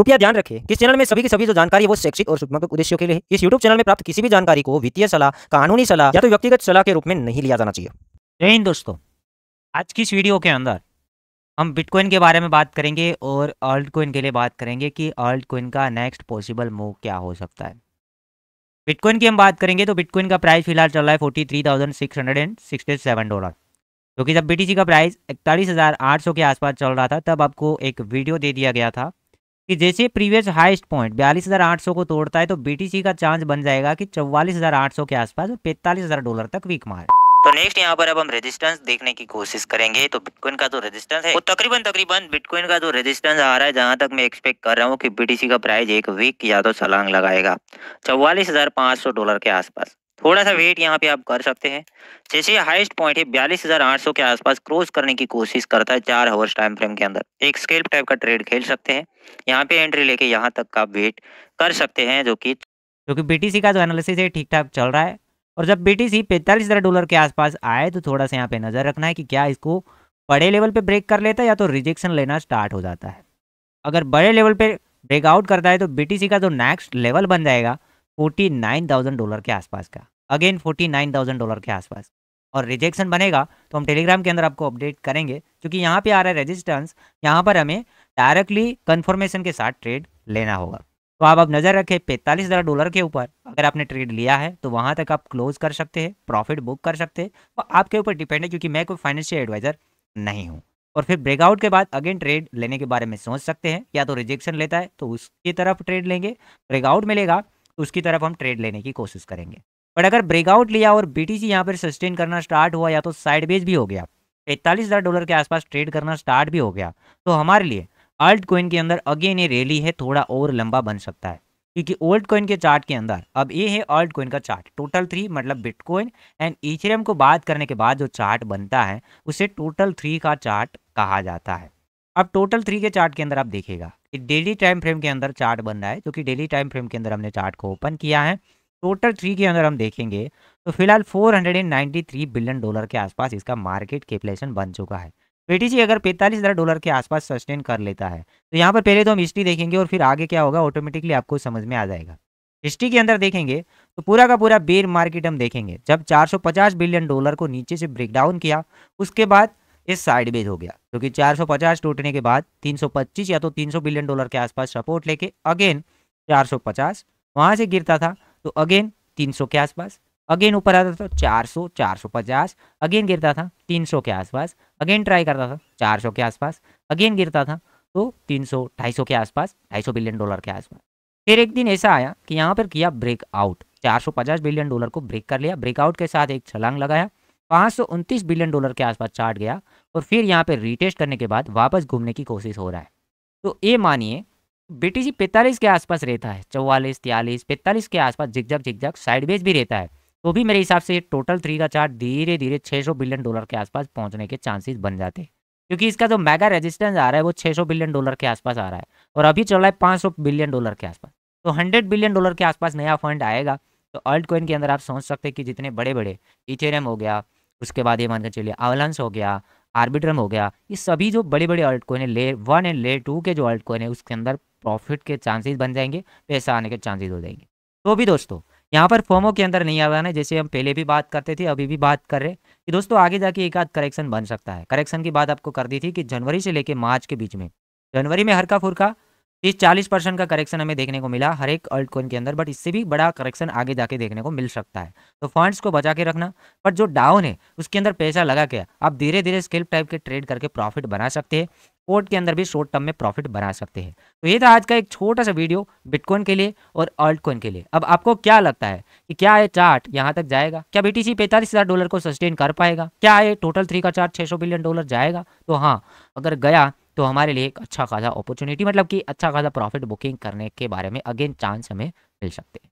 कृपया ध्यान रखें कि चैनल में सभी की सभी जो जानकारी है वो शैक्षिक और सूचनात्मक उद्देश्यों के लिए इस यूट्यूब चैनल में प्राप्त किसी भी जानकारी को वित्तीय सलाह, कानूनी सलाह या तो व्यक्तिगत सलाह के रूप में नहीं लिया जाना चाहिए। जय हिंद दोस्तों। आज की इस वीडियो के अंदर हम बिटकॉइन के बारे में बात करेंगे और ऑल्ट कोइन के लिए बात करेंगे कि ऑल्ट कोइन का नेक्स्ट पॉसिबल मूव क्या हो सकता है। बिटकॉइन की हम बात करेंगे तो बिटकॉइन का प्राइस फ़िलहाल चल रहा है forty three thousand six hundred and sixty seven dollar क्योंकि जब बीटीसी का प्राइस इकतालीस हज़ार आठ सौ के आसपास चल रहा था, तब आपको एक वीडियो दे दिया गया था कि जैसे प्रीवियस हाईएस्ट पॉइंट बयालीस हज़ार आठ सौ को तोड़ता है तो बीटीसी का चांस बन जाएगा कि चौवालीस हज़ार आठ सौ के आसपास और पैंतालीस हज़ार डॉलर तक वीक मार। तो नेक्स्ट यहाँ पर अब हम रेजिस्टेंस देखने की कोशिश करेंगे। तो बिटकॉइन का जो तो रेजिस्टेंस है, वो तकरीबन तकरीबन बिटकॉइन का जो तो रेजिस्टेंस आ रहा है, जहाँ तक मैं एक्सपेक्ट कर रहा हूँ कि बीटीसी का प्राइस एक वीक या तो छलांग लगाएगा, चौवालीस हज़ार सौ डॉलर के आसपास। थोड़ा सा वेट यहाँ पे आप कर सकते हैं। जैसे हाईएस्ट पॉइंट है, बयालीस हज़ार आठ सौ के आसपास क्रॉस करने की कोशिश करता है चार आवर्स टाइम फ्रेम के अंदर। एक स्केल्प टाइप का ट्रेड खेल सकते हैं। यहाँ पे एंट्री लेके यहाँ तक का वेट कर सकते हैं जो कि क्योंकि बीटीसी का जो एनालिसिस है ठीक ठाक चल रहा है। और जब पैंतालीस हज़ार डॉलर के आसपास आए तो थोड़ा सा यहाँ पे नज़र रखना है कि क्या इसको बड़े लेवल पे ब्रेक कर लेता है या तो रिजेक्शन लेना स्टार्ट हो जाता है। अगर बड़े लेवल पे ब्रेकआउट करता है तो बीटीसी का जो नेक्स्ट लेवल बन जाएगा फोर्टी नाइन थाउज़ेंड डॉलर के आसपास का। Again forty nine thousand dollar के आसपास। और रिजेक्शन बनेगा तो हम टेलीग्राम के अंदर आपको अपडेट करेंगे, क्योंकि यहाँ पे आ रहा है रेजिस्टेंस यहाँ पर हमें डायरेक्टली कंफर्मेशन के साथ ट्रेड लेना होगा। तो आप अब नज़र रखें, पैंतालीस हज़ार डॉलर के ऊपर अगर आपने ट्रेड लिया है तो वहाँ तक आप क्लोज कर सकते हैं प्रॉफिट बुक कर सकते हैं, और आपके ऊपर डिपेंड है, क्योंकि मैं कोई फाइनेंशियल एडवाइज़र नहीं हूँ। और फिर ब्रेकआउट के बाद अगेन ट्रेड लेने के बारे में सोच सकते हैं, या तो रिजेक्शन लेता है तो उसकी तरफ़ ट्रेड लेंगे। ब्रेकआउट मिलेगा उसकी तरफ़ हम ट्रेड लेने की कोशिश करेंगे। बट अगर ब्रेकआउट लिया और बीटीसी यहाँ पर सस्टेन करना स्टार्ट हुआ या तो साइड बेज भी हो गया, पैंतालीस हज़ार डॉलर के आसपास ट्रेड करना स्टार्ट भी हो गया तो हमारे लिए अल्ट कोइन के अंदर अगेन ये रैली है, थोड़ा और लंबा बन सकता है। क्योंकि ओल्ड कॉइन के चार्ट के अंदर, अब ये है ओल्ड कॉइन का चार्ट टोटल थ्री मतलब बिटकॉइन एंड इथेरियम को बात करने के बाद जो चार्ट बनता है, उसे टोटल थ्री का चार्ट कहा जाता है। अब टोटल थ्री के चार्ट के अंदर आप देखिएगा डेली टाइम फ्रेम के अंदर चार्ट बन रहा है क्योंकि डेली टाइम फ्रेम के अंदर हमने चार्ट को ओपन किया है। टोटल थ्री के अंदर हम देखेंगे तो फ़िलहाल 493 बिलियन डॉलर के आसपास इसका मार्केट कैपिटलेशन बन चुका है। पीटीसी अगर पैंतालीस डॉलर के आसपास सस्टेन कर लेता है तो यहाँ पर पहले तो हम हिस्ट्री देखेंगे और फिर आगे क्या होगा ऑटोमेटिकली आपको समझ में आ जाएगा। हिस्ट्री के अंदर देखेंगे तो पूरा का पूरा बेर मार्केट हम देखेंगे। जब 450 बिलियन डॉलर को नीचे से ब्रेक डाउन किया, उसके बाद ये साइड हो गया, क्योंकि तो 450 टूटने के बाद 325 या तो 300 बिलियन डॉलर के आसपास सपोर्ट लेके अगेन 450 वहाँ से गिरता था तो अगेन 300 के आसपास अगेन ऊपर आता था चार सौ चार सौ पचास अगेन गिरता था तीन सौ के आसपास अगेन ट्राई करता था चार सौ के आसपास अगेन गिरता था तो तीन सौ, ढाई सौ के आसपास, ढाई सौ बिलियन डॉलर के आसपास। फिर एक दिन ऐसा आया कि यहाँ पर किया ब्रेकआउट चार सौ पचास बिलियन डॉलर को ब्रेक कर लिया ब्रेकआउट के साथ एक छलांग लगाया पाँच सौ उनतीस बिलियन डॉलर के आसपास चार्ट गया और फिर यहाँ पे रीटेस्ट करने के बाद वापस घूमने की कोशिश हो रहा है। तो ये मानिए बीटीसी पैंतालीस के आसपास रहता है, चौवालीस, तियालीस, पैंतालीस के आसपास झिकझक जिगजग साइडवेज भी रहता है। तो भी मेरे हिसाब से टोटल थ्री का चार्ट धीरे धीरे 600 बिलियन डॉलर के आसपास पहुँचने के चांसेस बन जाते हैं। क्योंकि इसका जो मेगा रेजिस्टेंस आ रहा है, वो 600 बिलियन डॉलर के आसपास आ रहा है और अभी चल रहा है 500 बिलियन डॉलर के आसपास। तो 100 बिलियन डॉलर के आसपास नया फंड आएगा तो अल्ट कोइन के अंदर आप सोच सकते हैं कि जितने बड़े बड़े इथेरियम हो गया उसके बाद ये मान कर चलिए आवलांस हो गया, आर्बिट्रम हो गया, ये सभी जो बड़े बड़े अल्ट कोइन है, ले वन एंड ले टू के जो अल्ट कोइन है, उसके अंदर प्रॉफिट के चांसेस बन जाएँगे, पैसा आने के चांसेस हो जाएँगे। तो भी दोस्तों, यहाँ पर फोमो के अंदर नहीं आ ना, जैसे हम पहले भी बात करते थे, अभी भी बात कर रहे कि दोस्तों, आगे जाके एक आध करेक्शन बन सकता है। करेक्शन की बात आपको कर दी थी कि जनवरी से लेकर मार्च के बीच में, जनवरी में हरका फुरका तीस चालीस परसेंट का करेक्शन हमें देखने को मिला हर एक अल्ट कोइन के अंदर बट इससे भी बड़ा करेक्शन आगे जाके देखने को मिल सकता है। तो फंड्स को बचा के रखना बट जो डाउन है, उसके अंदर पैसा लगा के आप धीरे धीरे स्किल टाइप के ट्रेड करके प्रॉफिट बना सकते हैं पोर्ट के अंदर भी शॉर्ट टर्म में प्रॉफिट बना सकते हैं। तो ये था आज का एक छोटा सा वीडियो बिटकॉइन के लिए और अल्ट कॉइन के लिए। अब आपको क्या लगता है कि क्या ये चार्ट यहाँ तक जाएगा? क्या बीटीसी पैंतालीस हज़ार डॉलर को सस्टेन कर पाएगा? क्या ये टोटल थ्री का चार्ट 600 बिलियन डॉलर जाएगा? तो हाँ अगर गया तो हमारे लिए एक अच्छा खासा अपॉर्चुनिटी मतलब कि अच्छा खासा प्रॉफिट बुकिंग करने के बारे में अगेन चांस हमें मिल सकते हैं।